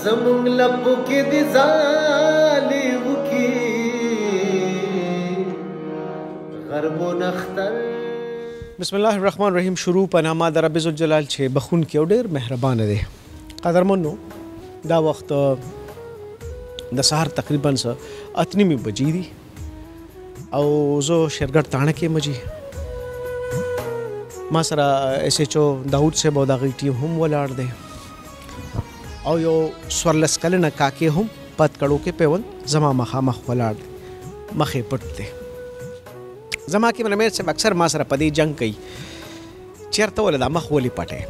زمونږ لپو کې دې ځالې وکي غربو نختر بسم الله الرحمن الرحیم شروع په نامه د رب ذوالجلال چې بخون کې او ډیر مهربان دی قدرمنو دا وخت د سهار تقریبا څه اتنیمې بجې دي او زه شیرګړ تاڼه کې مجي ما سره اس ایچ او داوود صاحب او دغه ټیم هم ولاړ دی او یو سورلس کلنه کاکې هم پات کړو کې پیوند زما مخامخ ولاړ دی مخې پټ دی زما کې منمیر صاحب اکثر ما سره په دې جنگ کوي چیرته ولې دا مخ ولې پټ یې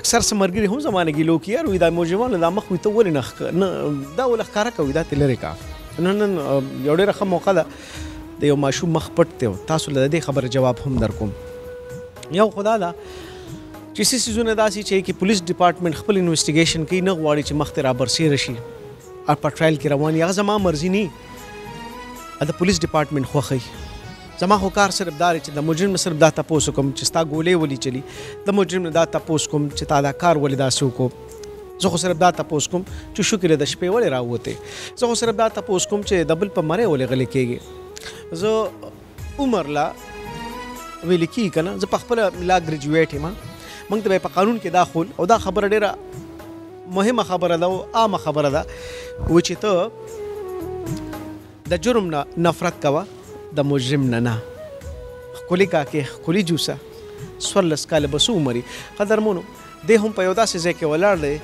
اکثر څه مرګري هم زمانه ګیلو کې یار وي دا موجوانه دا مخ وي ته ولې نه دا ولې ښکارا کوي دا تلری کا نن نن یو ډېر ښه موقع ده د یو ماشوم مخ پټ دی تاسو له دې خبره جواب هم درکوم یو خدا دا چې سې سيزونه داسي چې کې پولیس ډپارټمنټ خپل انویسټیګیشن کوي نه غواړي چې مخ ته را برسېر شي او په ټرایل کې روان یا زما مرزي نه د پولیس ډپارټمنټ خوخی زما خو کار صرف دا دی چې د مجرم نه صرف دا تپوس وکړم چې ستا ګولې ولي چلی د مجرم نه دا تپوس کوم چې تا دا کار ولې داسې وکړو زه خو صرف دا تپوس کوم چې شکر د شپې ولې راووتې زه خو صرف دا تپوس کوم چې د بل په مری ولې غلې کېږي زه عمر لا ویل کی کنه زه په خپل لا ګریجویټ یم موږ ته په قانون کې دا خول او دا خبره ډیره مهمه خبره ده او عامه خبره ده و چې ته د جرم نه نفرت کوه د مجرم نه نه. ښکلي کاکې ښکلي جوسه څوارلس کاله به څو عمر یې قدرمنو دی هم په یو داسې ځای کې ولاړ دی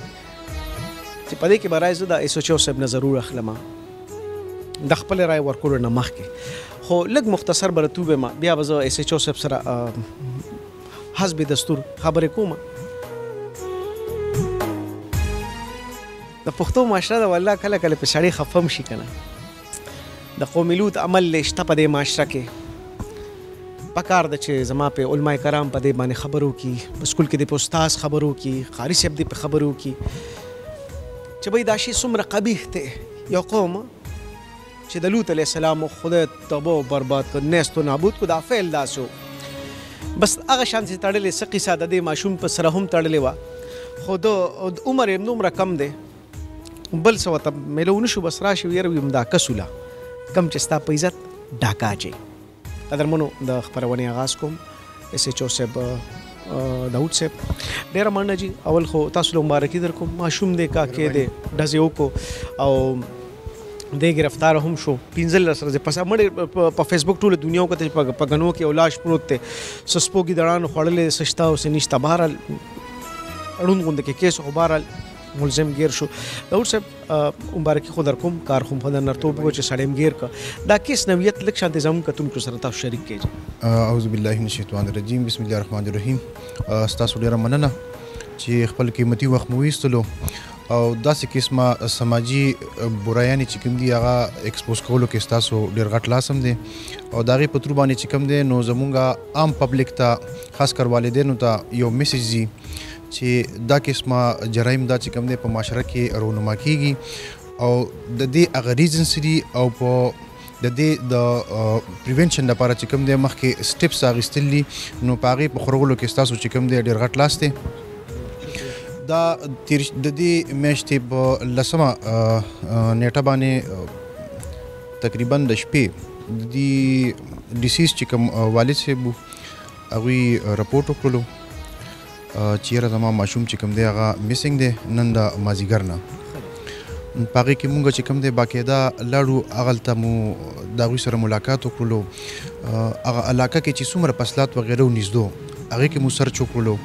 چې په دې کې به رای زه د ایسوچو صاحب نه ضرور اخلم د خپل رای ورکولو نه مخکې خو لږ مختصر به رتو به ما بیا به زه ایسوچو صاحب سره حسب دستور خبرې کوم د پښتو معاشره ده والله کله کله په سړی خفه هم شي کنه د قوم لوط عمل لې شته په دې معاشره کې پکار ده چې زما په علما کرام په دې باندې خبرو کی په سکول کې د استاد خبرو کی قاری صاحب دې په خبرو کی چې به دا شی څومره قبیح ته یو قوم چې د لوط علیه السلام خدای تباه او برباد کړ نیست و نابود کو دا فعل داسې و بس هغه شان چې تړلې څه قصه د دې ماشوم په سره هم تړلې وه خو د عمر یې دومره کم دی بل څه ورته میلو نه شو بس راشي ویروي همدا کسوله کم چې ستا په عزت ډاکه اچوي قدرمنو د خپرونې آغاز کوم اس ایچ او صاحب داود صاحب ډیره مننه جی اول خو تاسو له مبارکي در کوم ماشوم دې کاکې دې ډزې وکړو او د گرفتار هم شو 15 ورځې پس امر په فیسبوک ټول دنیا کې په غنو کې اولاش پروت ته سسپوګي دړان خړلې سشتا او سنشت بهرال اړوند غوند کې کیس خو بهرال ملزم گیر شو داود صاحب مبارکي خو در کوم کار خو په نرتوب و چې سړیم غیر کا دا کیس نویت لک شانته زمون کتونکو سره تاسو شریک کړئ اعوذ بالله من الشیطان الرجیم بسم الله الرحمن الرحیم تاسو ډیره مننه چې خپل قیمتي وخت مو ویستلو او داسې قسمه سماجی برایانې چې کوم دی هغه ایکسپوز کولو کې تاسو ډیر غټ لاسم دی او دا غي پترو باندې چې کوم دی نو زمونږه عام پبلک ته خاص کر والدینو ته یو میسج دی چې دا قسمه جرایم دا چې کوم دی په معاشره کې رونما کیږي او د دې هغه ریزن سری او په د دې د پریونشن لپاره چې کوم دی مخکې سټیپس اغستل دي نو په هغه په خورولو کې تاسو چې کوم دی ډیر غټ لاس دی دا تیر د دې میاشتې په لسمه نیټه باندې تقریبا د شپې د دې ډیسیز چې کوم والد صاحب هغه رپورټ وکړو چی یاره زما ماشوم چی کوم دی هغه میسنګ دی نن د مازیګر نه په هغې کې مونږ چې کوم دی باقاعده لاړو هغلته مو د هغوی سره ملاقات وکړلو هغه علاقه کې چې څومره پسلات وغیره و نږدو هغې کې مو سرچ وکړلو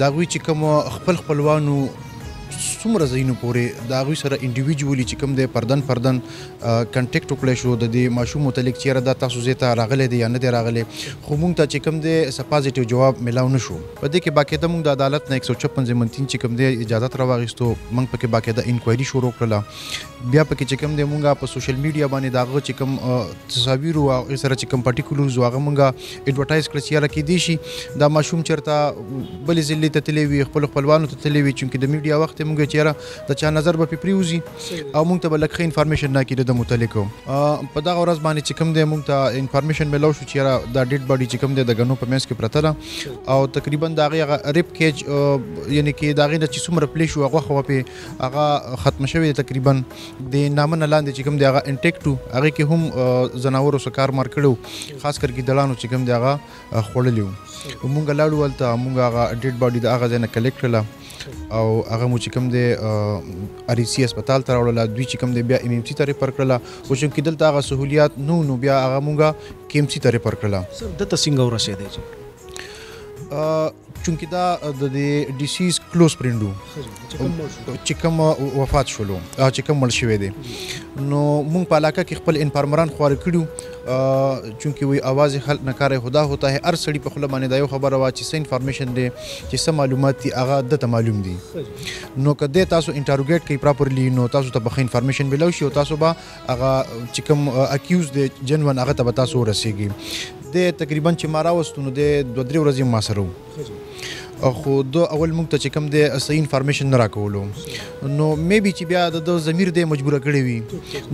د هغوی چې کوم خپل خپلوانو څومره ځایونو پورې د هغوی سره انډیویجولی چې کوم دی پردن پردن کنټکټ وکړی شو ددی ماشوم متعلق چیره دا تاسو ځای ته راغلی دی یا نه دی راغلی خو مونږ ته چی کوم دی څه پازیټیو جواب ملاو نه شو په دی کی باقاعده مونږ د عدالت نه ایک سو چپن زیمنتین چی کوم دی اجازت راواغیستو مونږ پکی باقاعده انکوایری شروع کړله بیا پکی چی کوم دی مونږ په سوشل میډیا باندی د هغه چی کوم تصاویر او هغه سره چی کوم پارټیکولرز او هغه مونږ ایډورټایز کړ چی یاره کیدی شی دا ماشوم چرته بل ضلع ته تللی وی خپل خپلوانو ته تللی وی چونکی د میډیا وخت مونږ چیره د چا نظر به پری وزی او مونږ ته به لکه انفارمیشن نه کیده د متعلق په دغه ورځ باندې چې کوم دی مونږ ته انفارمیشن ملو شو چې دا ډیډ باډي چې کوم دی د غنو په منځ کې پرته ده او تقریبا دا غي ریپ کیج یعنی کې دا غي چې څومره پلی شو هغه خو په هغه ختم شوی تقریبا د نامن لاندې چې کوم دی هغه انټیکټو هغه کې هم زناور او سکار مار کړو خاص کر کې دلانو چې کوم دی هغه خړلیو مونږ لاړو ولته مونږ هغه ډیډ باډي د هغه ځای نه کلیکټ کړل او هغه مو چې کوم دی ار ای سي هسپتال ته راوړله دوی چې کوم دی بیا ایم ایم سي ته ریفر کړله خو چونکې دلته هغه سهولیات نو نو بیا هغه مونږه کیم سي ته ریفر کړله سر دته څنګه ورسېدی چې چونکې دا د دې ډیسیز کلوز فرند وو چې کوم وفات شولو چې کوم مړ شوی دی نو مونږ په علاقه کې خپل انفارمران خوار کړیو چونکه وی اواز خلق نه کار خدا ہوتا ہے ار سړی په خپل باندې دا یو خبره وا چې سه انفارمیشن دی چې سه معلومات دی هغه د ته معلوم دي نو کده تاسو انټروګیټ کوي پراپرلی نو تاسو ته بخښه انفارمیشن بلو شي او تاسو به هغه چې کوم اکیوز دی جنون هغه ته تاسو ورسیږي د تقریبا چې ما راوستونو د دوه درې ورځې ما سره خو ده اول موږ ته چې کوم دی صحیح انفارمیشن نه راکولو نو میبي چې بیا د ده ضمیر دی مجبوره کړی وي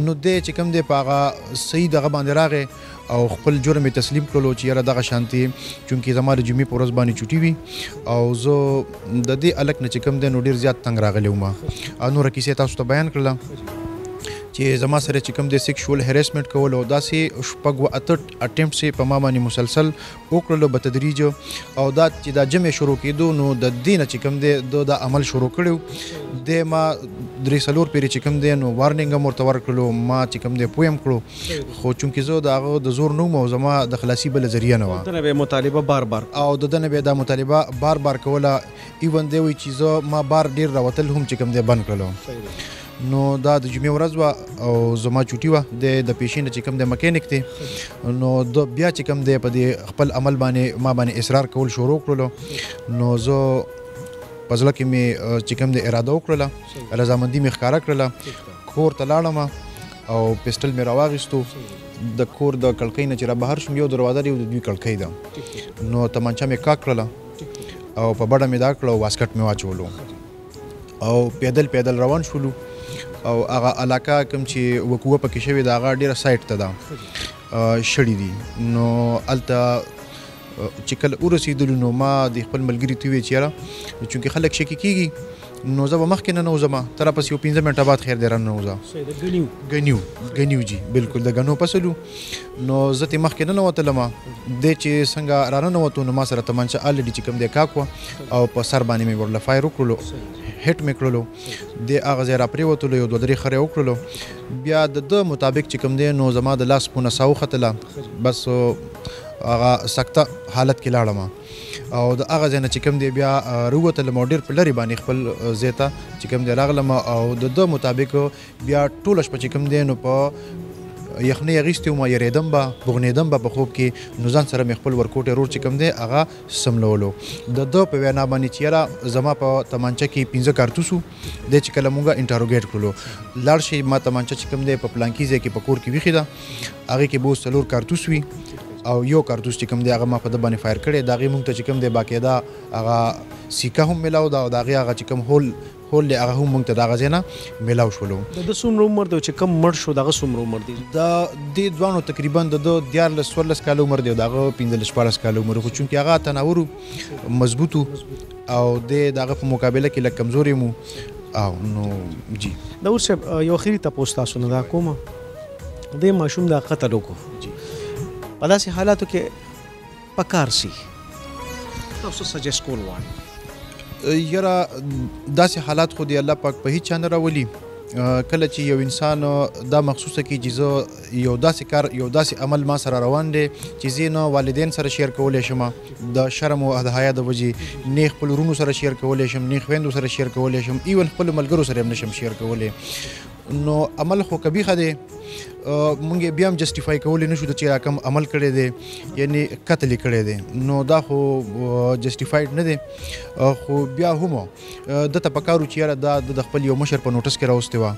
نو دی چې کوم دی په هغه صحیح دغه باندې راغی او خپل جرم یې تسلیم کړلو چې یاره دغه شانتي چونکې زما د جمعې په ورځ باندې چوټي وي او زه د دې الک نه چې کوم دی نو ډیر زیات تنګ راغلی وم او نوره کیسه تاسو ته بیان کړله چې زما سره چې کوم د سیکشوال هریسمنت کول او داسې شپږ و اته اټمپټس په ما باندې مسلسل وکړلو به تدریج او دا چې دا جمع شروع کېدو نو د دې نه چې کوم دی د دا عمل شروع کړو د ما درې سلور پیری چې کوم دی نو وارننګ هم ورته ورکړلو ما چې کوم دی پویم کړو خو چونکې زه د هغه د زور نوم او زما د خلاصي بل ذریعہ نه و دنه به مطالبه بار بار او د دنه به دا مطالبه بار بار کوله ایون دی وی چې زه ما بار ډیر راوتل هم چې کوم دی بند کړلو نو دا د جمعې ورځ وه او زما چوټي وه د د پیشې نه چې کوم د مکینک دی نو د بیا چې کوم دی په دې خپل عمل باندې ما باندې اصرار کول شروع کړلو نو زه په ځل کې می چې کوم د اراده وکړله رضامندي می ښکارا کړله کور ته لاړم او پسټل می راواغستو د کور د کلکۍ نه چې را بهر شوم یو دروازه دی د دوی کلکۍ ده نو تمانچه می کا کړله او په بڑا می دا کړو واسکټ می واچولو او پیدل پیدل روان شولو او هغه علاقه کوم چې وقوع پکې شوې ده هغه ډیره سایټ ته ده شړې دي نو الته چې کله ورسېدلو نو ما د خپل ملګري ته وی چیرې چې خلک شکی کیږي نو زه به مخکې نه نوځم تر پس یو 15 منټه بعد خیر درنه نوځه غنیو غنیو جی بالکل د غنو پسلو نو زه ترې مخکې ننوتلم دی چې څنګه راننوتو نو ما سره تمانچه الرډي چې کوم دی کاک وه او په سر باندې مې ورله فایر وکړلو هټ مې کړلو دی هغه ځای راپرېوتلو یو دوه درې خرې وکړلو بیا د ده مطابق چې کوم دی نو زما د لاس پونه ساه وختله بس هغه سکته حالت کې لاړم او د هغه ځای نه چې کوم دی بیا رووتلم او ډېر په لرې باندې خپل ځای ته چې کوم دی راغلم او د ده مطابق بیا ټوله شپه چې کوم دی نو په یخنۍ اغیستې وم یریدم به بغنیدم به په خوب کې نو ځان سره مې خپل ورکوټې رور چې کوم دی هغه سملولو د ده په وینا باندې چې یاره زما په تمانچه کې پنځه کارتوسو دی چې کله مونږه انټروګیټ کړلو لاړ شي ما تمانچه چې کوم دی په پلانکي ځای کې په کور کې ویښې ده هغې کې به اوس څلور کارتوس وي او یو کارتوس چې کوم دی هغه ما په د باندې فایر کړی دا غي مونږ ته چې کوم دی باقاعده هغه سیکه هم ملاو دا او دا غي هغه چې کوم هول هو له هغه هم مونږ ته دغه ځای نه ملاو شولو. د ده څومره عمر دی او چې کوم مړ شو د هغه څومره عمر دی؟ د دې دواړو تقریبا د ده دیارلس څوارلس کاله عمر دی او د هغه پنځلس شپاړس کاله عمر خو چونکې هغه اتناور و مضبوط و او دی د هغه په مقابله کې لږ کمزوری هم او نو جی داور صاحب یو اخیری تپوس تاسو نه دا کوم د ماشوم دا قتل وکړو په داسې حالاتو کې پکار سي. تاسو سجست کول غواړي. یرا داسې حالات خو دی الله پاک په هیڅ چا نه راولي کله چې یو انسان دا مخصوصه کی چې زه یو داسې کار یو داسې عمل ما سره روان دی چې زه نه والدین سره شیر کولای شم د شرم او د حیا د وجې نه خپل رونو سره شیر کولای شم نه خويندو سره شیر کولای شم ایون خپل ملګرو سره هم نشم شیر کولای نو عمل خو کبیخه دی مونږ یې بیا هم جسټیفای کولی نشو چې دا کوم عمل کړی دی یعنی قتل یې کړی دی نو دا خو جسټیفاید نه دی خو بیا هم ده ته پکار و چې یاره دا د خپل یو مشر په نوټس کې راوستې وه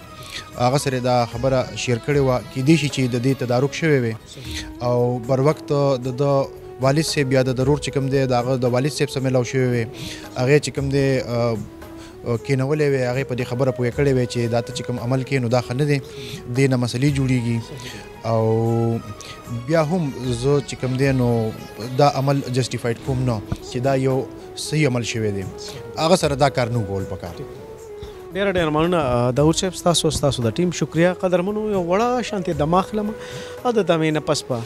هغه سره دا خبره شیر کړې وه کیدای شي چې د دې تدارک شوی وي او بر وخت د ده والد صاحب یا د ضرور چې کوم دی د هغه د والد صاحب سره ملاو شوی وي هغه چې کوم دی کینولی وی هغه په دې خبره پوه کړی وی چې دا ته چې کوم عمل کې نو دا خنه دی دې نه مسلې جوړیږي او بیا هم زه چې کوم دی نو دا عمل جسټیفاید کوم نه چې دا یو صحیح عمل شوی دی هغه سره دا کار نه کول پکار ډیر ډیر مننه داود صاحب تاسو تاسو د ټیم شکریا قدرمنو یو وړه شانتي دماغ لم ا د دمه نه پس په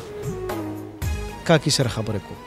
کا کی سره خبره کوم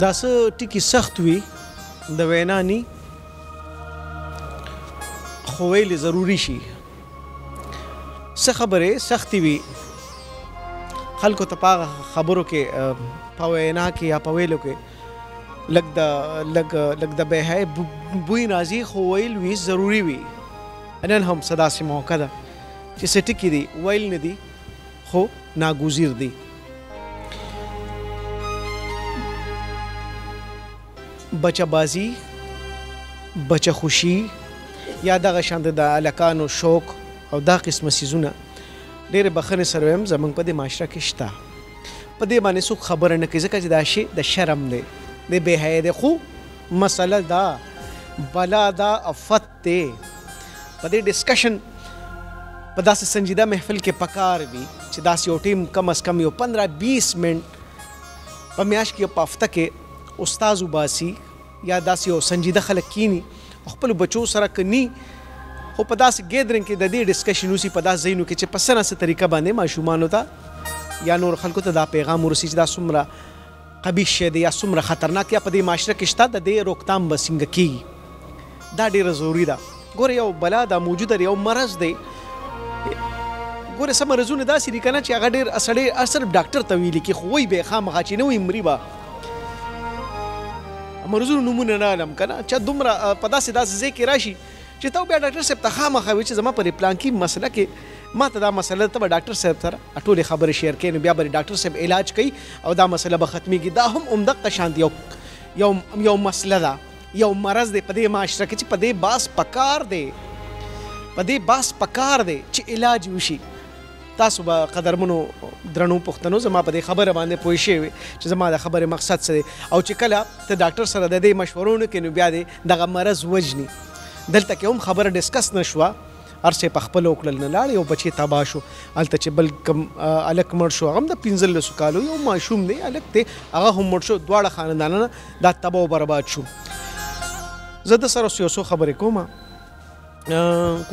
دا څه ټکی سخت وي د وینا ني خو ویل ضروری شي څه خبره سختی وي خلکو ته پاغه خبرو کې په وینا کې یا په ویلو کې لګ د لګ لګ د به هي بوی نازي خو ویل وی ضروری وي نن هم صدا سي موقع ده چې څه ټکي دې ویل نه دي خو ناګوزیر دي. بچه بازي، بچه خوشي یا دغه شان د هلکانو شوق او دا قسمه څیزونه ډېرې بښنې سره وایم زموږ په دې معاشره کې شته. په دې باندې څوک خبره نه کوي ځکه چې دا شی د شرم دی، د بې حیایۍ دی خو مسله دا بلا دا افت دی په دې ډسکشن په داسې سنجیده محفل کې پکار وي چې داسې یو ټیم کم از کم یو 15 20 منټ په میاش کې په هفته کې استاد وباسي یا داسې یو سنجیده خلک کینی خپل بچو سره کني خو په داسې ګیدرینګ کې د دې ډیسکشن وسی په داسې ځایونو کې چې په سره سره طریقه باندې ماشومان ته یا نور خلکو ته دا پیغام ورسیږي دا سمره قبیح شی دی یا څومره خطرناک یا په دی معاشره کی شته د دی روکتام به څنګه کیږی دا ډیره ضروری ده ګوره یو بلا دا موجوده دی یو مرض دی ګوره سم مرزونه داسې دي کنه چې هغه ډېر اسړې اثر ډاکټر ته ویل کی خو وی به خامخا چې نه وي مري با مرزونه نمونه نه علم کنه چې دومره په داسې داسې ځای کې راشي چې ته بیا ډاکټر صاحب ته خامخا وې چې زما په دې پلانکي مسله کې ما ته دا مسله ده ته به ډاکټر صاحب سره ټولې خبرې شیر کړې نو بیا به ډاکټر صاحب علاج کوي او دا مسله به ختمېږي دا هم همدقه شان یو یو یو مسله ده یو مرض دی په دې معاشره کې چې په دې باس پکار دی په دې باس پکار دی چې علاج وشي تاسو به قدرمنو درنو پښتنو زما په دې خبره باندې پوه شئ چې زما د خبرې مقصد څه دی او چې کله ته ډاکټر سره د دې مشورو نه کې نو بیا دې دغه مرض وژني دلته کې هم خبره ډیسکس نه شوه هر څه په خپل وکړل نه لاړ یو بچی تبا شو الته چې بل کم الک مړ شو هغه د 15 کالو یو ماشوم دی الک ته هغه هم مړ شو دواړه خاندانونه دا تبا او برباد شو زه د سره یو څو خبرې کوم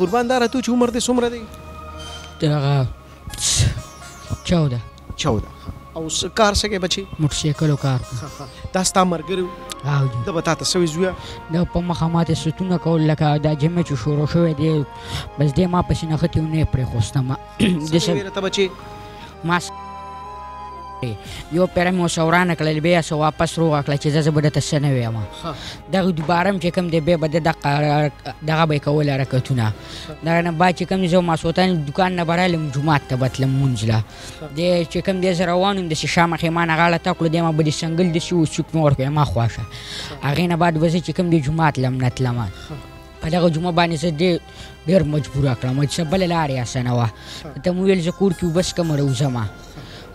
قربان دار ته چې عمر دې څومره دی هغه 14 چودا ښه او څه کار څه کې بچي موټر سایکل کار ښه ښه دا ستا مرګري او جی دا به تاسو سوي زویا دا په مخه ماته ستونه کول لکه دا جمع چې شروع شوې دی بس دې ما پسې نه ختیو نه پرې خوستم د څه ویره ته بچي ما یو پیر مو سورانه کړل بیا سو واپس روغ کړل چې زه به د تاسو نه ویم دغه دوباره چې کوم دی به د دغه به کول حرکتونه دا نه با چې کوم زه ماسوتان دکان نه برالم جمعه ته بتلم منځله د چې کوم دې زه روانم د شام خیمان غاړه تا کړو د ما بل سنگل د شو چوک نور په ما خواشه هغه نه بعد وځي چې کوم د جمعه تلم نه تلم په دغه جمعه باندې زه ډېر ډېر مجبور کړم چې بل لارې اسنه وه ته مو ویل زه کور کې وبس کوم روزما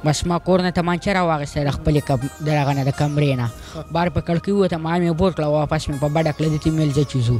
بس ما کور نه تمانچه را واغسته د خپل کب دغه نه د کمرې نه بار په کړکۍ وته ما مې بور کړه واپس مې په بډه کړه د تیمل زه چیزو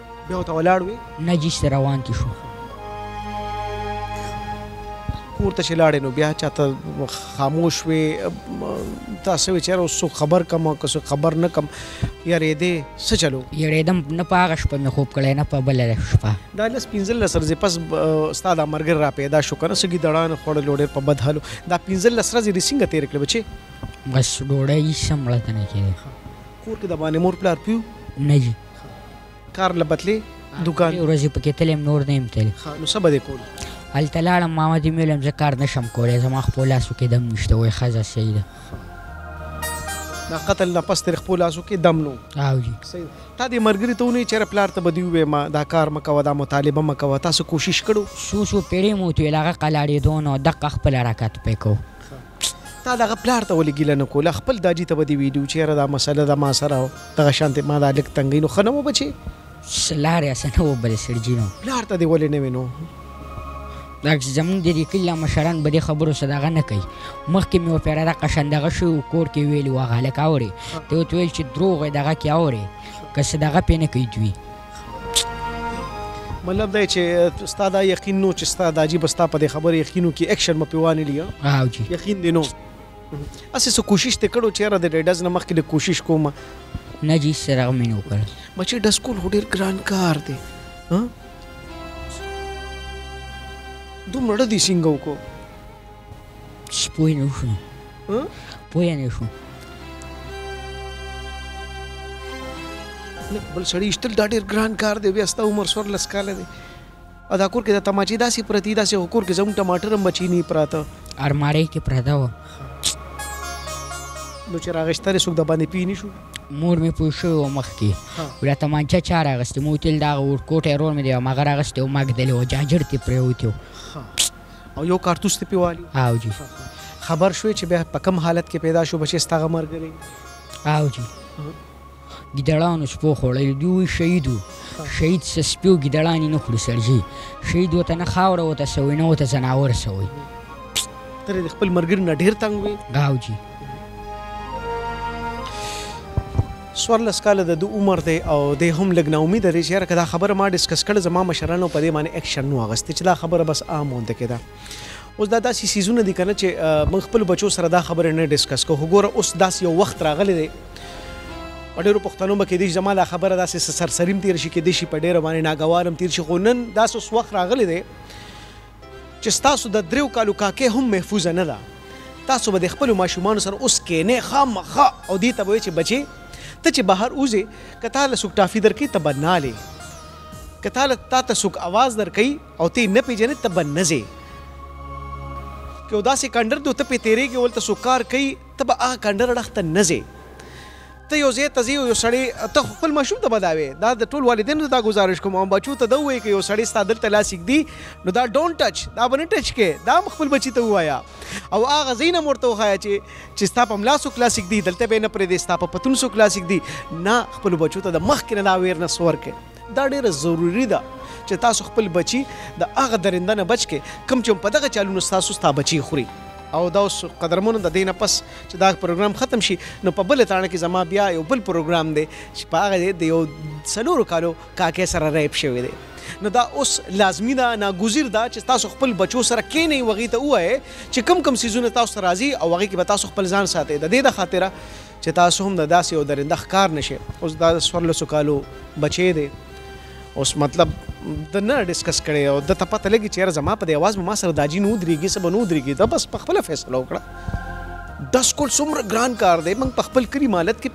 بیا ورته ولاړ وې نجیس ته روان کې شو کور ته چې لاړې نو بیا چاته خاموش وې تاسو وی چېر اوس خبر کم او کس خبر نه کم یارې دې څه چلو یارې دم نه پاغه شپه مې خوب کړې نه په بل شپه دا لس پنځل سر زې پس استاد مرګ را پیدا شو کنه سګي دړان خړ لوډې په بد حالو دا پنځل سر زې رسنګ تیر کړې بچي بس ډوړې یې سمړه کنه کې کور کې د باندې مور پلار پیو نه کار لبتلې دکان ورځې پکې تلم نور نه يم تللی ښه نو څه به دې کول هلته لاړم ما ورته مې ویل زه کار نه شم کولی زما خپلو لاسو کې دم نشته وایي ښځه صحیح ده دا قتل نه پس تر خپل لاسو کې دم نو او جی تا دې مرګري ته ونی چیرې پلار ته بدی وې ما دا کار مکو دا مطالبه مکو تاسو کوشش کړو شو شو پیړې مو ته لاغه قلاړې دونو دغه خپل حرکت پکو تا د هغه پلار ته ولې ګیله نه کوله خپل داجی ته به دې ویلي و چې یاره دا مسله ده ما سره دغه شانتې ما دا لږ تنګوي نو ښه نه وه بچې. سلار یا سنه و بل سړجینو پلار ته دی ولې نه وینو دا زمونږ د دې کله مشران به د خبرو صداغه نه کوي مخکې مې وپیره دا قشندغه شو کور کې ویلی واغه لکه اوري ته ویل چې دروغ دغه کې اوري که صداغه پې نه کوي دوی مطلب دا چې ستا دا یقین نو چې ستا دا جی بستا په خبره یقینو کې اکشن مپی وانه لیا ها جی یقین دی نو اسه سو کوشش ته کړو چې را د ډز نه مخکې د کوشش کوم نه جی سره مې نو کړ مچې ډز کول هډیر ګران کار دی ها دومره ډدی څنګه وکړو پوه نه شوم پوه نه شوم بل سړی شتل دا ډیر ګران کار دی بیا ستا عمر سور لس کاله دی او دا کور کې د تماچې داسې پرتی داسې کور کې زموږ ټماټر هم بچی نه پراته ارمارې کې پراته و نو چې راغشتل څوک د باندې پی نه شو مور مې پوه شوې وه مخکې ولا تمانچه چا راغستې مو تل دغه ورکوټی رور مې دی هماغه راغستې و مګدلې و جاجر ترې پرېوتی و او یو کارتوس ته پیوالي او جی خبر شوې چې بیا په کم حالت کې پیدا شو بچې ستغه مرګري او جی ګیدړانو سپو خوړل دوی شهید وو شهید څه سپي او ګیدړانې نه خوري سړجي شهید ورته نه خاوره ورته سوی نه ورته ځناور سوی ته د خپل مرګر نه ډېر تنګ وې غاو جي څوارلس کاله د ده عمر دی او دی هم لږ نا امیده دی چې یاره که دا خبره ما ډیسکس کړې زما مشرانو په دې باندې اکشن نو اغستې چې دا خبره بس عام غونده کې ده اوس دا داسې سیزونه دي کنه چې موږ خپل بچو سره دا خبره نه ډیسکس کوو ګوره اوس داسې یو وخت راغلی دی په ډیرو پښتنو به کې دې زما دا خبره داسې سرسریم تیر شي کې دې شي په ډیرو باندې ناګوارم تیر شي خو نن داسې وخت راغلی دی چې ستاسو د درېو کالو کاکۍ هم محفوظه نه ده، تاسو به د خپلو ماشومانو سره اوس کېنئ خامخا او دې ته به وایئ چې بچې! ته چې بهر وځې، که تا له څوک ټافي درکړي، ته به نالې، که تا له تا ته څوک اواز درکوي او ته یې نه پېژنې، ته به نه ځې، که یو داسې کنډر دی او ته پرې تېرېږې او هلته څوک کار کوي، ته به هغه کنډر اړخ ته نه ځې. ته یو ځای ته ځې او یو سړی، ته خو خپل ماشوم ته به دا وایې، دا د ټول والدینو ته دا ګزارش کوم، او بچو ته دا ووایې که یو سړی ستا دلته لاس ایږدي نو دا ډونټ ټچ، دا به نه ټچ کوې، دا هم خپل بچي ته ووایه او هغه ځایونه هم ورته وښایه چې چې ستا په ملا څوک لاس ایږدي دلته به یې نه پرېږدې، ستا په پتلون څوک لاس ایږدي، نه خپلو بچو ته د مخکې نه دا اویرنس ورکړه. دا ډېره ضروري ده چې تاسو خپل بچي د هغه درنده نه بچ کړئ کوم چې په دغه چالونو ستاسو ستا بچي خوري او دا اوس قدرمنو د دې نه پس چې دا پروګرام ختم شي نو په بل تاڼه کې زما بیا یو بل پروګرام دی چې په هغه د یو څلورو کالو کاکې سره ریپ شوی دی نو دا اوس لازمی ده ناګزیر ده چې تاسو خپل بچو سره کینې وغی ته وایي چې کم کم سیزونه تاسو راځي او هغه کې به تاسو خپل ځان ساتي د دې د خاطره چې تاسو هم د داسې یو درنده ښکار نه شئ. اوس دا د څوارلسو کالو بچی دی، اوس مطلب ده نه ډسکس کړی او ده ته پته لګي چې یاره زما په دې اواز به ما سره داجي نه ودرېږي، څه به نه ودرېږي، ده بس پخپله فیصله وکړه. ډس کول څومره ګران کار دی، موږ په خپل کلي مالت کې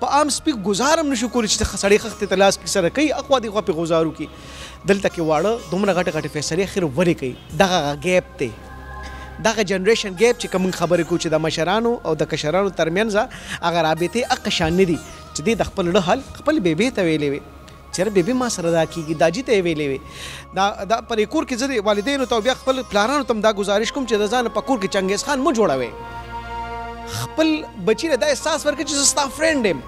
په عام سپي ګوزار هم نه شو کولی چې سړی خښتې ته لاس کړي، سره کوي، اخوا دېخوا پرې غوزار وکړي. دلته کې واړه دومره غټې غټې فیصلې اخر ولې کوي دغه هغه ګیپ دی دغه جنریشن ګیپ چې کوم خبرې کوو چې د مشرانو او د کشرانو ترمنځ هغه رابطې اق شان نه دي چې دی د خپل له حل خپل بیبي ته ویلې وي چېرې بیبي ما سره دا کېږي داجي ته یې ویلې وي دا دا په دې کور کې زه د والدینو ته بیا خپل پلارانو ته هم دا ګزارش کوم چې د ځان په کور کې چنګیز خان مه جوړوي خپل بچی له دا احساس ورکړي چې زه ستا فرینډ یم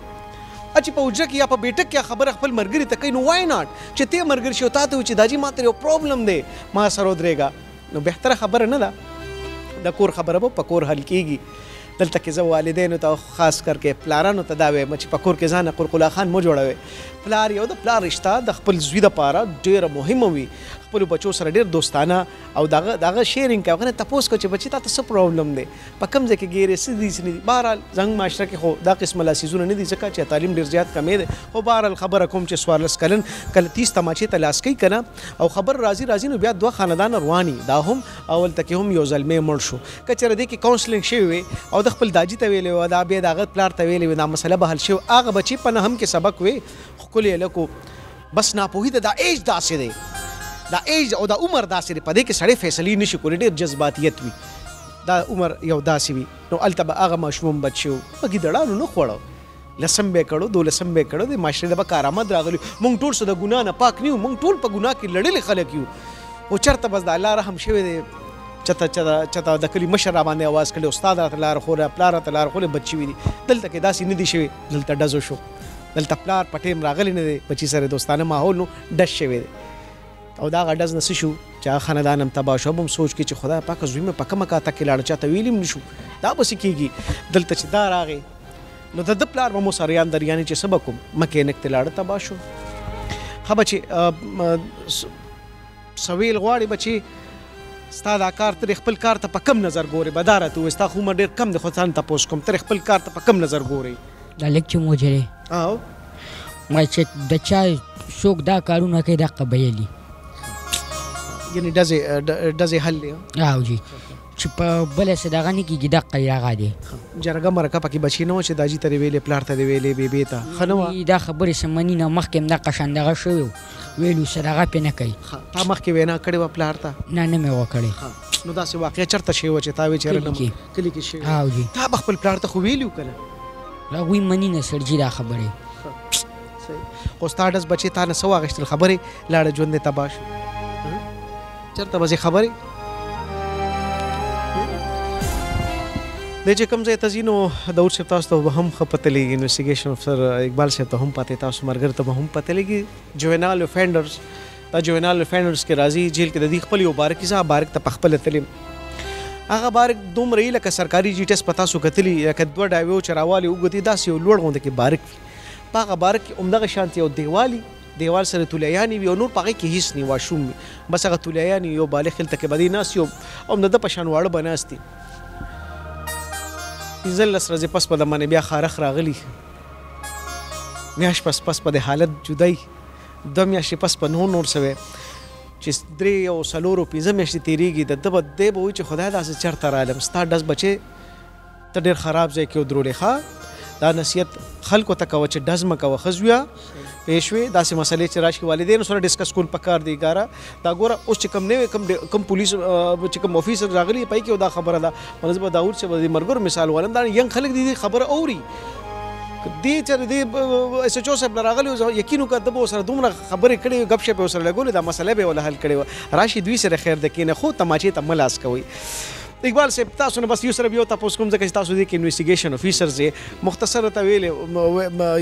ا چی په حجره کی یا په بیټک کی خبره خپل مرګری ته کوي نو وای ناټ چی ته مرګری شی او تاته وی چی داجی ماته یو پرابلم دی ما سره ودریږه نو بهتره خبره نه ده. د کور خبره به په کور حل کیږي دلته کې زه والدینو ته خاص کر کې پلارانو ته دا وایم چې په کور کې ځان قلقلا خان مو جوړوي پلار یو د پلار رشتہ د خپل زوی د پاره ډیره مهمه وي خپل بچو سره ډیر دوستانه او دغه دغه شیرینګ کوي غره تاسو کو چې بچی تاسو څه پرابلم دی په کوم ځای کې ګیرې څه دي څه نه دي بهرحال زموږ معاشره کې خو دا قسمه لاسیزونه نه دي ځکه چې تعلیم ډېر زیات کمې دی خو بهرحال خبره کوم چې څوارلس کلن کله تیز تماچې ته لاس کوي که نه او خبر راځي راځي نو بیا دوه خاندان رواني دا هم او هلته کې هم یو زلمی مړ شو که چېرې دې کې کاونسلینګ شوی وي او د خپل داجي ته ویلی وه دا بیا د هغه پلار ته ویلی وي دا مسله به حل شي هغه بچي په نهم کې سبق وي ښکلی هلک بس ناپوهی ده دا ایج داسی دی دا ایج او دا عمر داسی دی پدی کی سړی فیصلی نشی کولی ډیر جذباتیت وی دا عمر یو داسی وی نو الته به هغه ماشوم هم بد شو په ګیدړانو نه خوړو لسم به کړو دولسم به کړو د معاشره د به کارآمد راغلی مونږ ټول څه د ګناه نه پاک نیو مونږ ټول په ګناه کې لړلې خلک یو او چرته بس د الله رحم شوی دی چته چته چته د کلی مشر را باندې आवाज کړي استاد راته لار خو را پلار راته لار خو بچی وي دلته کې داسې نه دي شوی دلته دزو شو دلته پلار په ټیم راغلی نه دی بچی سره دوستانه ماحول نو ډز شوی دی او دا غډز نه شو چې هغه خاندان هم تباه شو هم سوچ کې چې خدای پاک زوی مې په کومه کاته کې لاړ چاته ویلیم نشو دا بس کیږي دلته چې دا راغی نو د د پلار به مو سره یان دریانې چې سبا کوم مکینک ته لاړ تباه شو خبر چې سویل غواړي بچي ستا دا کار تر خپل کار ته په کم نظر ګوري بدارت وستا خو مډیر کم د خدان ته پوس کوم تر خپل کار ته په کم نظر ګوري دا لږ چې موجره او ما چې د چا څوک دا کارونه کوي دا قبیلی یعنی دزه دزه حل دی او جی چې په بل څه دغه نه کیږي د قیاغه دی جرګه مرکه پکې بچی نه و چې داجی تری ویلې پلار ته دی ویلې بی بی ته خنو دا خبره سمنی نه مخکې نه قشان دغه شو ویلو سره غا پې نه کوي تا مخکې وینا کړې و پلار ته نه نه مې وکړې نو دا څه واقعي چرته شی و چې تا وی چیرې نه کلي کې شوی او جی تا به خپل پلار ته خو ویلی و که نه له هغوی مني نه سړجي دا خبرې خو ستا ډز بچې تا نه څه واخېستل خبرې لاړه ژوند دی تباه شو چېرته به ځې خبرې د چې کوم ځای ته ځینو د اور صاحب تاسو ته به هم خپته لګي انویسټیګیشن افسر اقبال صاحب ته هم پاتې تاسو مرګر ته به هم پاتې لګي جوینال افندرز دا جوینال فینرز کې راځي جیل کې د دې خپل یو بارک کیسه بارک ته پخپل تلم هغه بارک دومره یې لکه سرکاري جی ټیس پتا سو کتلی لکه دوه ډایو چروالی وګتی داسې یو لوړ غونډه کې بارک په هغه بارک کې عمدغه شانتي او دیوالی دیوال سره تولیانی وی او نور پغې کې هیڅ نه واشوم بس هغه تولیانی یو بالغ خلته کې بدی ناس یو او د پشان واړه بناستی پنځل لس ورځې پس په د منې بیا خارخ راغلی میاش پس پس په د حالت جدای دوه میاشتې پس په نو نور سوی چې درې او څلور او پنځه میاشتې تیریږي د ده به دی به وایي چې خدای دا زه چرته رالم ستا ډز بچې ته ډېر خراب ځای کې ودرولې ښه دا نصیحت خلکو ته کوه چې ډز مه کوه ښه زویه پوه شوې داسې مسلې چې راشي والدینو سره ډسکس کول پکار دی ګاره دا ګوره اوس چې کم نوې کم کم پولیس چې کم افیسر راغلی پای کې دا خبره ده مطلب به داوود چې به مرګور مثال ولم دا ینګ خلک دي خبره اوري دې چې دې اس ایچ او صاحب راغلی او یقین وکړ د به سره دومره خبرې کړې غب شپ سره لګولې دا مسله به ول حل کړې راشي دوی سره خیر د کینه خو تماچې ته ملاس کوي اقبال صاحب تاسو نه بس یو سره یو تاسو کوم ځکه تاسو دې کې انویسټیګیشن افیسرز مختصره ته ویل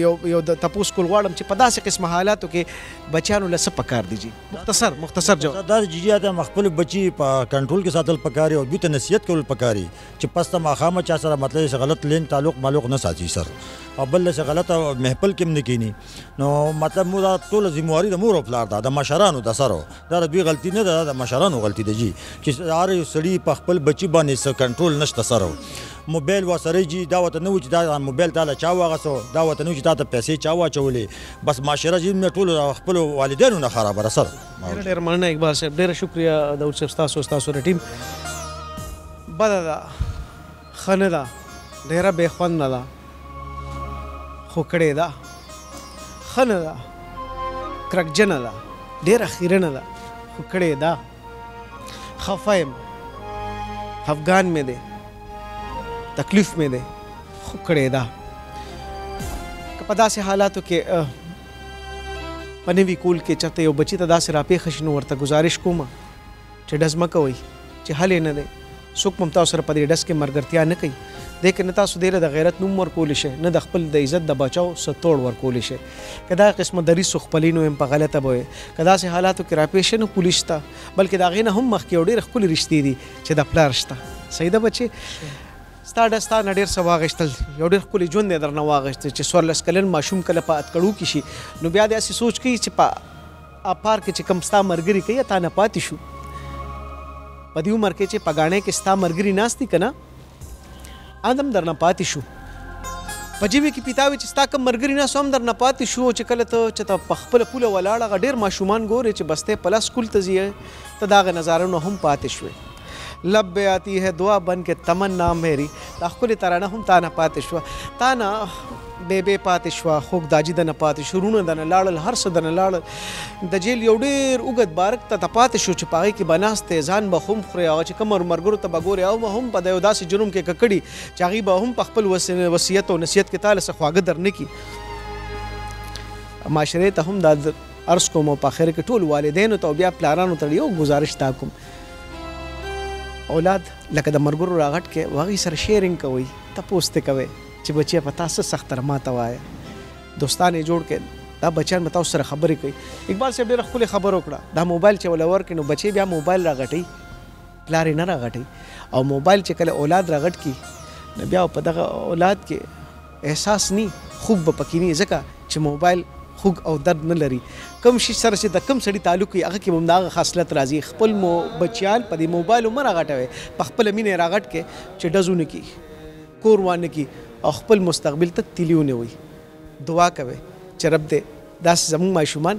یو یو د تاسو کول غواړم چې په داسې قسم حالاتو کې بچانو لسه پکار دي جی مختصر مختصر جو دا جیجیا ته مخبل بچی په کنټرول کې ساتل پکاري او دوی ته نصیحت کول پکاري چې پسته ماخامه چا سره مطلب چې غلط لین تعلق معلوق نه ساتي سر او بل چې غلط محفل کې نه کینی نو مطلب مو دا ټول ذمہواری د مور او پلار ده د مشرانو د سره دا دوی غلطي نه ده د مشرانو غلطي ده جی چې هر یو سړی په خپل بچی باندې سر کنټرول نشته سره موبایل وسره جی دا وته نه و چې دا موبایل تعالی چا واغسو دا وته نه و چې تا ته پیسې چا واچولې بس معاشره جی مې ټول خپل والدینو نه خراب را سره ډېر ډېر مننه اقبال صاحب ډېر شکریا داود صاحب تاسو تاسو د ټیم بده ده خنه ده ډېره بې خوند ده خو کړې ده خنه ده کرکجنه ده ډېره خیرنه ده خو کړې ده خفه یم خفګان مې دی تکلیف مې دی خو کړې ده که په داسې حالاتو کې په نوي کول کې چاته یو بچی ته داسې راپېښه شي نو ورته ګزارش کوم چې ډزمه کوئ چې حل یې نه دی څوک هم تاسو سره په دې ډز کې مرګرتیا نه کوي دې کې نه تاسو دې د غیرت نوم ورکول شي نه د خپل د عزت د بچاو ستوړ ورکول شي کدا قسمه دریس خپلینو هم په غلطه بوي کدا سه حالاتو کې راپېښ نه پولیس ته بلکې دا غینه هم مخ کې ډېر خپل رښتې دي چې د پلار شته سیده بچي ستا د ستا نډیر سوا غشتل یو ډیر خپل ژوند درنه واغشت چې سور لس کلن ماشوم کله په اتکړو کې شي نو بیا د اسی سوچ کوي چې په ا پار کې چې کوم ستا مرګري کوي ا تانه پاتې شو په دې عمر کې چې پګانې کې ستا مرګري ناشتي کنه ادم درنه پاتې شو په جیوی کې پیتاوي چې ستا کوم مرګري نه سوم در نه پاتې شو چې کله ته چې ته په خپل پوله ولاړه غډیر ماشومان ګوري چې بسته پلا سکول ته ځي ته داغه نظارونو هم پاتې شوې لب به آتی هې دعا بن کې تمنا مېری دا ښکلې ترانه هم تا نه پاتې شوه تا نه بې بې پاتې شوه خوږ داجي دنه پاتې شو رونه دنه لاړل هر څه دنه لاړل د جیل یو ډېر اوږد بارک ته پاتې شو چې په هغې کې به ناست دی ځان به هم خورې هغه چې کوم ملګرو ته به ګورې او به هم په د یو داسې جرم کې ککړي چې هغوی به هم په خپل وصیت او نصیحت کې تاله څه خواږه در نه کړي معاشرې ته هم دا عرض کوم او په اخر کې ټول والدینو ته او بیا پلارانو ته یو ګزارش تا کوم اولاد لکه د ملګرو را غټ کړئ او هغوی سره شیرینګ کوئ، تپوس ترې کوئ چې بچیه په تا څه سخته ده ماته وایه، دوستان یې جوړ کړئ دا بچیان به تاسو سره خبرې کوي. اقبال صاحب ډېره ښکلې خبره وکړه، دا موبایل چې له ورکړئ نو بچی بیا موبایل را غټوي پلار یې نه را غټوي او موبایل چې کله اولاد را غټ کړي نو بیا په دغه اولاد کې. احساس نی خوږ به پکی نی ځکه چی موبایل خوږ او درد نه لری کوم شی سره چی د کوم سړی تعلق وی هغه کی به هم د هغه خاصلت راځی خپل مو بچیان په دی موبایلو مه راغټوی په خپله مینه یی راغټ کړی چی ډز ونه کی کور وان نه کی او خپل مستقبل ته تیلی ونیوی دعا کوی چی رب دی داسی زموږ ماشومان